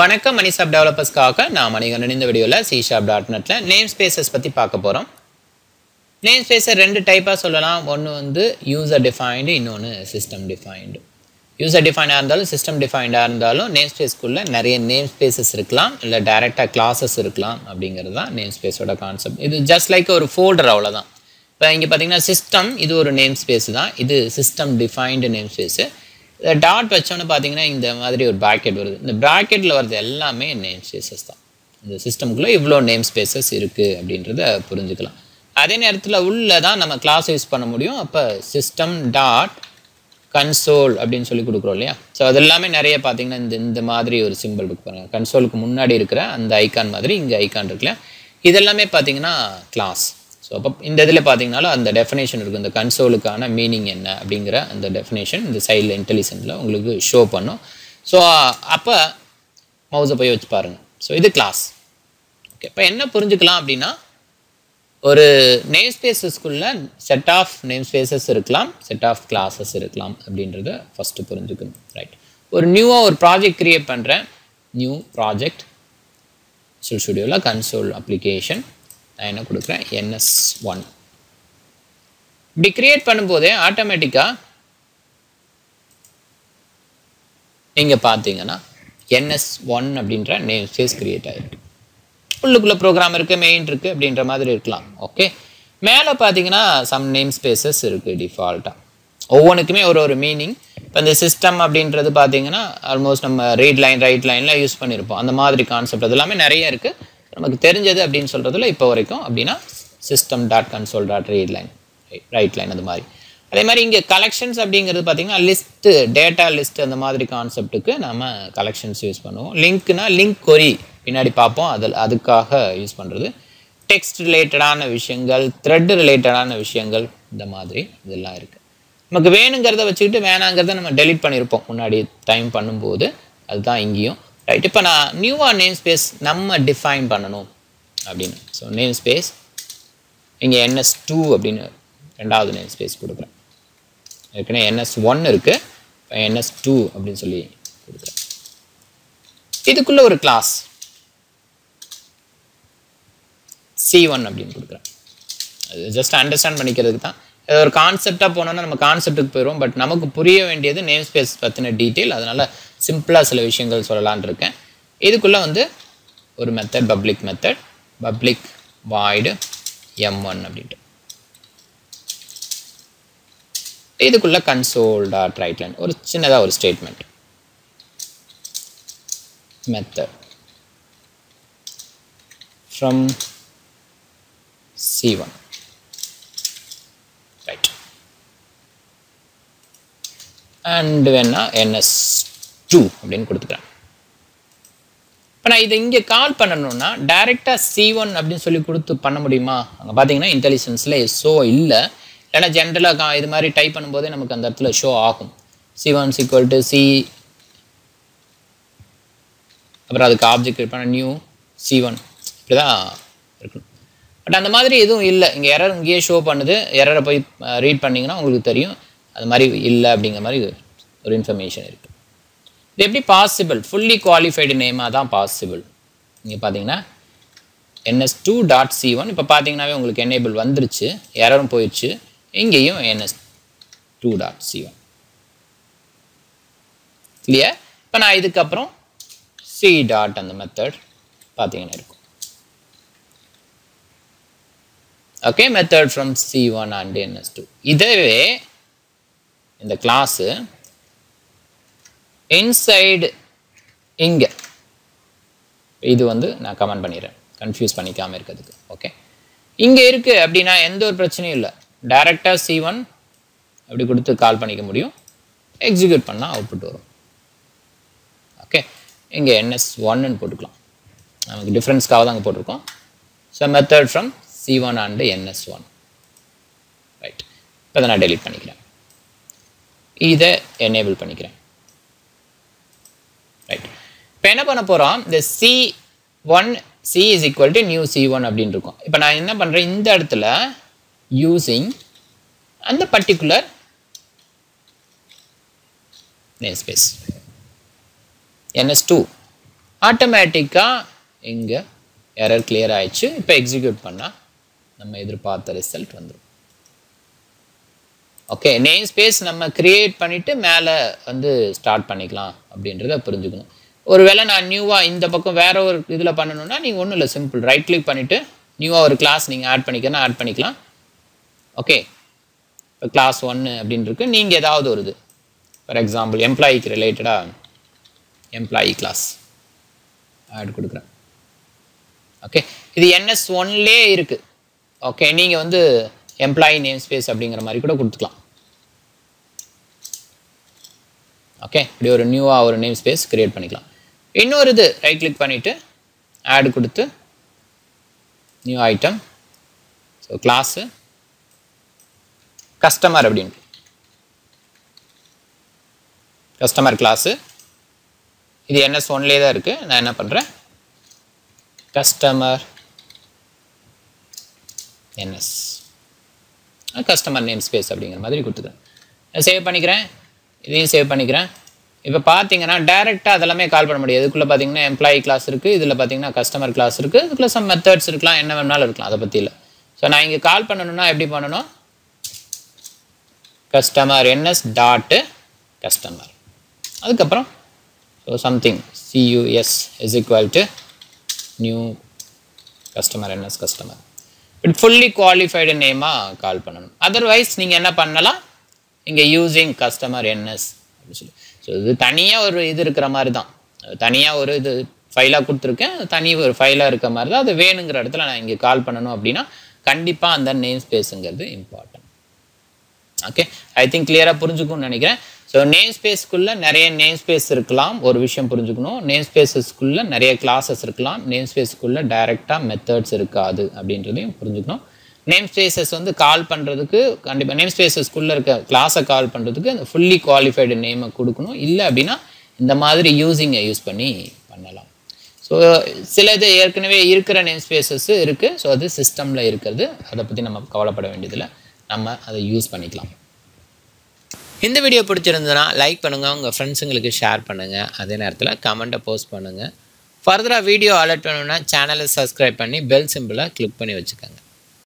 வணக்கம் மணிசாப் டெவலப்பர்ஸ்க்காக நான் மணிகண்டன் இந்த வீடியோவில் சி ஷாப் டாட் நெட்டில் நேம் ஸ்பேசஸ் பற்றி பார்க்க போகிறோம் நேம் ஸ்பேஸை ரெண்டு டைப்பாக சொல்லலாம். ஒன்று வந்து யூசர் டிஃபைன்டு இன்னொன்று சிஸ்டம் டிஃபைன்டு யூசர் டிஃபைனாக இருந்தாலும் சிஸ்டம் டிஃபைண்டாக இருந்தாலும் நேம் ஸ்பேஸ்க்குள்ளே நிறைய நேம் ஸ்பேசஸ் இருக்கலாம். இல்லை டேரெக்டாக கிளாஸஸ் இருக்கலாம் அப்படிங்கிறது தான் நேம் ஸ்பேஸோட கான்செப்ட் இது ஜஸ்ட் லைக் ஒரு ஃபோல்டர் அவ்வளோதான் இப்போ இங்கே பார்த்தீங்கன்னா சிஸ்டம் இது ஒரு நேம் ஸ்பேஸ் தான். இது system defined name space. Dot வச்சோன்னு பார்த்தீங்கன்னா இந்த மாதிரி ஒரு ப்ராக்கெட் வருது. இந்த ப்ராக்கெட்டில் வர்றது எல்லாமே நேம் ஸ்பேசஸ் தான். இந்த சிஸ்டம்குள்ளே இவ்வளோ நேம் ஸ்பேசஸ் இருக்குது அப்படின்றத புரிஞ்சுக்கலாம். அதே நேரத்தில் உள்ளே தான் நம்ம கிளாஸ் யூஸ் பண்ண முடியும். அப்போ சிஸ்டம் டாட் கன்சோல் அப்படின்னு சொல்லி கொடுக்குறோம் இல்லையா? ஸோ அது எல்லாமே நிறைய பார்த்தீங்கன்னா இந்த இந்த மாதிரி ஒரு சிம்பிள் இருக்கு பாருங்கள் கன்சோலுக்கு முன்னாடி இருக்கிற அந்த ஐக்கான் மாதிரி இங்கே ஐக்கான் இருக்குல்ல? இதெல்லாமே பார்த்தீங்கன்னா கிளாஸ் ஸோ அப்போ இந்த இதில் பார்த்தீங்கனாலும் அந்த டெஃபினேஷன் இருக்கும் இந்த கன்சோலுக்கான மீனிங் என்ன அப்படிங்கிற அந்த டெஃபினேஷன் இந்த சைடில் இன்டெலிஜென்ட்டில் உங்களுக்கு ஷோ பண்ணும். ஸோ அப்போ மவுஸை போய் வச்சு பாருங்கள் ஸோ இது கிளாஸ் ஓகே இப்போ என்ன புரிஞ்சுக்கலாம் அப்படின்னா ஒரு நேம் ஸ்பேசஸ்க்குள்ள செட் ஆஃப் நேம் ஸ்பேசஸ் இருக்கலாம் செட் ஆஃப் கிளாஸஸ் இருக்கலாம் அப்படின்றத ஃபஸ்ட்டு புரிஞ்சுக்கணும் ரைட் ஒரு நியூவாக ஒரு ப்ராஜெக்ட் க்ரியேட் பண்ணுறேன் நியூ ப்ராஜெக்ட் சில் ஸ்டுடியோவில் கன்சோல் அப்ளிகேஷன் நான் என்ன கொடுக்குறேன்? என்எஸ் ஒன் இப்படி க்ரியேட் பண்ணும்போதே ஆட்டோமேட்டிக்காக நீங்கள் பார்த்தீங்கன்னா என்எஸ் ஒன் அப்படின்ற நேம் ஸ்பேஸ் கிரியேட் ஆகிருக்கு உள்ளுக்குள்ளே ப்ரோக்ராம் இருக்குது மெயின் இருக்குது அப்படின்ற மாதிரி இருக்கலாம். ஓகே மேலே பார்த்தீங்கன்னா சம் நேம் ஸ்பேசஸ் இருக்குது டிஃபால்ட்டாக ஒவ்வொன்றுக்குமே ஒரு ஒரு மீனிங் இப்போ இந்த சிஸ்டம் அப்படின்றது பார்த்தீங்கன்னா ஆல்மோஸ்ட் நம்ம ரீட் லைன் ரைட் லைனில் யூஸ் பண்ணியிருப்போம். அந்த மாதிரி கான்செப்ட் அது எல்லாமே நிறைய இருக்குது நமக்கு தெரிஞ்சது அப்படின்னு சொல்கிறதுல இப்போ வரைக்கும் அப்படின்னா system dot console dot read line write line அது மாதிரி. அதே மாதிரி இங்கே கலெக்ஷன்ஸ் அப்படிங்கிறது பார்த்தீங்கன்னா லிஸ்ட்டு டேட்டா லிஸ்ட் அந்த மாதிரி கான்செப்ட்டுக்கு நம்ம கலெக்ஷன்ஸ் யூஸ் பண்ணுவோம். லிங்க்னா லிங்க் கொரி பின்னாடி பார்ப்போம். அதில் அதுக்காக யூஸ் பண்ணுறது டெக்ஸ்ட் ரிலேட்டடான விஷயங்கள் த்ரெட் ரிலேட்டடான விஷயங்கள் இந்த மாதிரி இதெல்லாம் இருக்குது நமக்கு வேணுங்கிறத வச்சுக்கிட்டு வேணாங்கிறத நம்ம டெலிட் பண்ணியிருப்போம் முன்னாடி டைம் பண்ணும்போது அதுதான் இங்கேயும் ரைட் இப்போ நான் நியூவாக நேம் ஸ்பேஸ் நம்ம டிஃபைன் பண்ணணும் அப்படின்னு. ஸோ நேம் ஸ்பேஸ் இங்கே என்எஸ் டூ அப்படின்னு ரெண்டாவது நேம் ஸ்பேஸ் கொடுக்குறேன். ஏற்கனவே என்எஸ் ஒன் இருக்குது இப்போ என்எஸ் டூ அப்படின்னு சொல்லி கொடுக்குறேன். இதுக்குள்ளே ஒரு கிளாஸ் சி ஒன் அப்படின்னு கொடுக்குறேன். அது ஜஸ்ட் அண்டர்ஸ்டாண்ட் பண்ணிக்கிறதுக்கு தான். ஒரு கான்செப்டாக போனோன்னா நம்ம கான்செப்ட்டுக்கு போயிடும் பட் நமக்கு புரிய வேண்டியது நேம் ஸ்பேஸ் பற்றின டீட்டெயில் அதனால் சிம்பிளாக சில விஷயங்கள் சொல்லலான் இருக்கேன். இதுக்குள்ளே வந்து ஒரு method public method public void M one அப்படின்ட்டு. இதுக்குள்ளே கன்சோல் டாட் ரைட் லைன் ஒரு சின்னதாக ஒரு statement method from C1 right. And வேணா ஜூ அப்படின்னு கொடுத்துக்கிறேன் இப்போ நான் இதை இங்கே கால் பண்ணணும்னா டைரெக்டாக சி ஒன் அப்படின்னு சொல்லி கொடுத்து பண்ண முடியுமா? அங்கே பார்த்தீங்கன்னா இன்டெலிஜென்ஸில் ஷோ இல்லை. இல்லைன்னா ஜென்ரலாக கா இது மாதிரி டைப் பண்ணும்போதே நமக்கு அந்த இடத்துல ஷோ ஆகும். C one equal to C அப்புறம் அதுக்கு ஆப்ஜெக்ட் பண்ண நியூ சி ஒன் இப்படி தான் இருக்கணும். பட் அந்த மாதிரி எதுவும் இல்லை. இங்கே எரர் இங்கேயே ஷோ பண்ணுது. எரரை போய் ரீட் பண்ணிங்கன்னா உங்களுக்கு தெரியும். அது மாதிரி இல்லை அப்படிங்கிற மாதிரி ஒரு இன்ஃபர்மேஷன் இருக்குது இது எப்படி பாசிபிள் ஃபுல்லி குவாலிஃபைடு நேமாக தான் பாசிபிள் நீங்கள் பார்த்தீங்கன்னா NS two dot C one இப்போ பார்த்தீங்கன்னாவே உங்களுக்கு எனேபிள் வந்துருச்சு எரரும் போயிடுச்சு இங்கேயும் NS two dot C one clear இப்போ நான் இதுக்கப்புறம் சி டாட் அந்த மெத்தட் பார்த்தீங்கன்னா இருக்கும். Okay method from C one and NS two இதவே இந்த கிளாஸு இன்சைடு இங்கே. இது வந்து நான் கமெண்ட் பண்ணிடுறேன். கன்ஃபியூஸ் பண்ணிக்காமல் இருக்கிறதுக்கு. ஓகே இங்கே இருக்குது அப்படின்னா எந்த ஒரு பிரச்சனையும் இல்லை. டைரெக்டாக சி ஒன் அப்படி கொடுத்து கால் பண்ணிக்க முடியும். எக்ஸிக்யூட் பண்ணால் அவுட்புட் வரும். ஓகே இங்கே என்எஸ் ஒன்னு போட்டுக்கலாம். நமக்கு டிஃப்ரென்ஸ்க்காக தான் அங்கே போட்டிருக்கோம். So method from C one and NS one right இப்போ அதை நான் டெலிட் பண்ணிக்கிறேன். இதை எனேபிள் பண்ணிக்கிறேன். என்ன பண்ண போகிறோம் இந்த C one C is equal to new C one அப்படின்னு இருக்கும். இப்போ நான் என்ன பண்ணுறேன் இந்த இடத்துல யூஸிங் அந்த பர்டிகுலர் நேம் ஸ்பேஸ் ns2 ஆட்டோமேட்டிக்காக இங்கே எரர் கிளியர் ஆயிடுச்சு. இப்போ எக்ஸிக்யூட் பண்ணால் நம்ம எதிர்பார்த்த ரிசல்ட் வந்துடும் ஓகே நேம் ஸ்பேஸ் நம்ம கிரியேட் பண்ணிவிட்டு மேலே வந்து ஸ்டார்ட் பண்ணிக்கலாம் அப்படின்றத புரிஞ்சுக்கணும். ஒருவேளை நான் நியூவாக இந்த பக்கம் வேறு ஒரு இதில் பண்ணணும்னா நீங்கள் ஒன்றும் இல்லை சிம்பிள் ரைட் கிளிக் பண்ணிவிட்டு நியூவாக ஒரு கிளாஸ் நீங்கள் ஆட் பண்ணிக்கணும் ஆட் பண்ணிக்கலாம். ஓகே இப்போ கிளாஸ் ஒன்று அப்படின்ருக்கு நீங்கள் ஏதாவது ஒரு இது. ஃபார் எக்ஸாம்பிள் எம்ப்ளாயிக்கு ரிலேட்டடாக எம்ப்ளாயி கிளாஸ் ஆட் கொடுக்குறேன். ஓகே இது என்எஸ் ஒன்லேயே இருக்குது ஓகே நீங்கள் வந்து எம்ப்ளாயி நேம் ஸ்பேஸ் அப்படிங்கிற மாதிரி கூட கொடுத்துக்கலாம். ஓகே இப்படி ஒரு நியூவாக ஒரு நேம் ஸ்பேஸ் கிரியேட் பண்ணிக்கலாம். இன்னொரு இது ரைட் கிளிக் பண்ணிவிட்டு ஆட் கொடுத்து new item so class customer அப்படின்ட்டு. கஸ்டமர் கிளாஸு இது என்எஸ் ஒன்லேயே தான் இருக்குது நான் என்ன பண்ணுறேன் customer NS customer name space அப்படிங்கிற மாதிரி கொடுத்துக்கிறேன் சேவ் பண்ணிக்கிறேன். இதையும் சேவ் பண்ணிக்கிறேன். இப்போ பார்த்தீங்கன்னா டேரெக்டாக அதெல்லாமே கால் பண்ண முடியாது. இதுக்குள்ளே பார்த்தீங்கன்னா எம்ப்ளாயி கிளாஸ் இருக்குது இதில் பார்த்தீங்கன்னா கஸ்டமர் கிளாஸ் இருக்குது இதுக்குள்ளே சம் மெத்தட்ஸ் இருக்கலாம் என்ன வேணாலும் இருக்கலாம் அதை பற்றியில் ஸோ நான் இங்கே கால் பண்ணணும்னா எப்படி பண்ணணும்? கஸ்டமர் என்எஸ் டாட்டு கஸ்டமர் அதுக்கப்புறம் so something cus is equal to new customer NS customer it fully qualified நேமாக call பண்ணணும். அதர்வைஸ் நீங்கள் என்ன பண்ணலாம்? இங்கே யூஸிங் கஸ்டமர் என்எஸ் அப்படின்னு சொல்லி. ஸோ இது தனியாக ஒரு இது இருக்கிற மாதிரி தான் தனியாக ஒரு இது ஃபைலாக கொடுத்துருக்கேன். தனி ஒரு ஃபைலாக இருக்க மாதிரி தான் அது வேணுங்கிற இடத்துல நான் இங்கே கால் பண்ணணும் அப்படின்னா கண்டிப்பாக அந்த நேம் ஸ்பேஸுங்கிறது இம்பார்ட்டன்ட் ஓகே ஐ திங்க் கிளியராக புரிஞ்சுக்கும்னு நினைக்கிறேன். ஸோ நேம் ஸ்பேஸ்க்குள்ளே நிறைய நேம் ஸ்பேஸ் இருக்கலாம். ஒரு விஷயம் புரிஞ்சுக்கணும். நேம் ஸ்பேஸஸ்க்குள்ளே நிறைய கிளாஸஸ் இருக்கலாம். நேம் ஸ்பேஸ்க்குள்ளே டைரெக்டாக மெத்தட்ஸ் இருக்காது அப்படின்றதையும் புரிஞ்சுக்கணும். நேம் ஸ்பேசஸ் வந்து கால் பண்ணுறதுக்கு கண்டிப்பாக நேம் ஸ்பேசஸ்க்குள்ளே இருக்க கிளாஸை கால் பண்ணுறதுக்கு அந்த ஃபுல்லி குவாலிஃபைடு நேமை கொடுக்கணும். இல்லை அப்படின்னா இந்த மாதிரி யூஸிங்கை யூஸ் பண்ணி பண்ணலாம். ஸோ சில இது ஏற்கனவே இருக்கிற நேம் ஸ்பேசஸ்ஸு இருக்குது ஸோ அது சிஸ்டமில் இருக்கிறது. அதை பற்றி நம்ம கவலைப்பட வேண்டியதில்லை. நம்ம அதை யூஸ் பண்ணிக்கலாம். இந்த வீடியோ பிடிச்சிருந்ததுன்னா லைக் பண்ணுங்கள் உங்கள் ஃப்ரெண்ட்ஸுங்களுக்கு ஷேர் பண்ணுங்கள் அதே நேரத்தில் கமெண்ட்டை போஸ்ட் பண்ணுங்கள் ஃபர்தராக வீடியோ அலர்ட் பண்ணணுன்னா சேனலை சப்ஸ்கிரைப் பண்ணி பெல் சிம்பிளை கிளிக் பண்ணி வச்சுக்கோங்க.